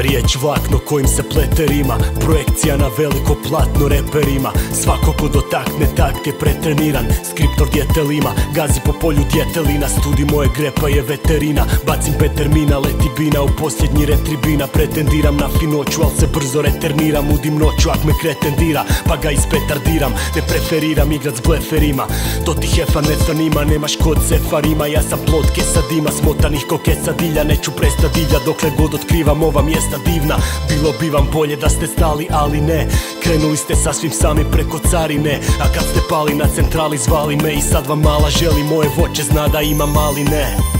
Riječ vlakno kojim se plete rima Projekcija na veliko platno reperima. Svako ko dotakne takte pretreniran. Skriptor djetelima Gazi po polju djetelina. Studi moje grepa je veterina. Bacim petermina, leti bina U posljednji retribina Pretendiram na finoću, al se brzo reterniram. Udim noću, ak me kreten dira Pa ga ispetardiram Ne preferiram igrat s bleferima. To ti hefa ne zanima Nemaš kod sefarima. Ja sam plod kesadima Smotanih ko kesadilja Neću prestat dilja Dokle god otkrivam ova mjesta divna. Bilo bi vam bolje da ste stali, ali ne. Krenuli ste sasvim sami preko carine A kad ste pali na centrali zvali me I sad vam mala želi. Moje voće Zna da ima mali ne